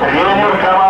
El estaba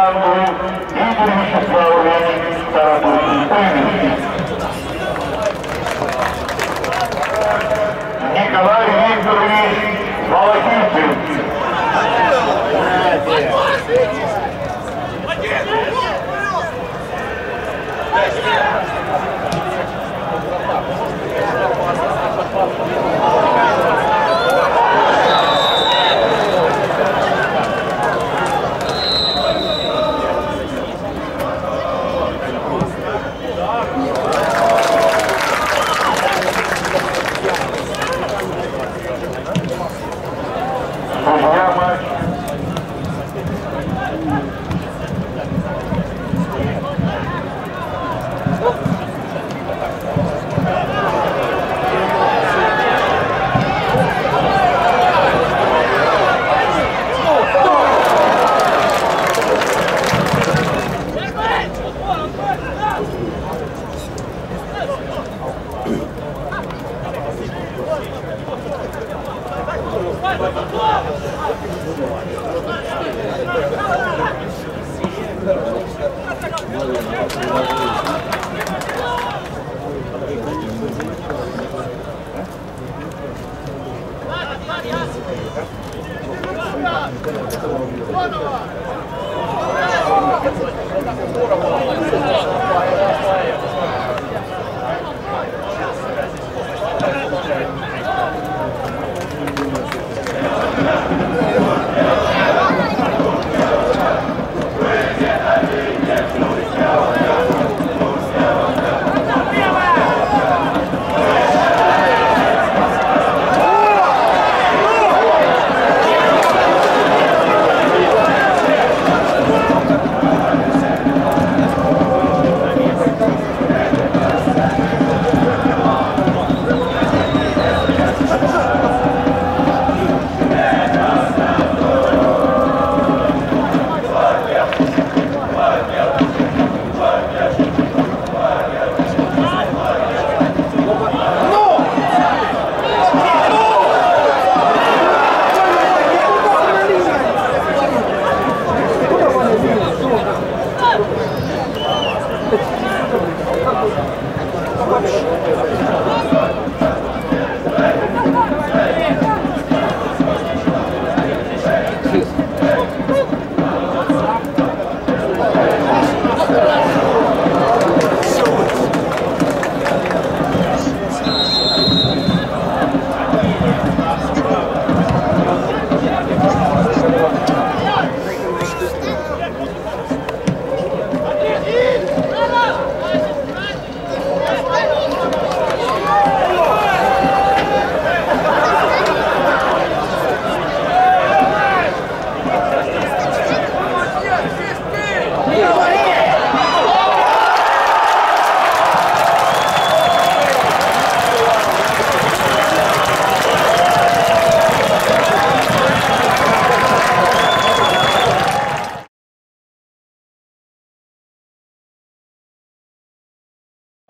今のは。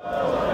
Oh.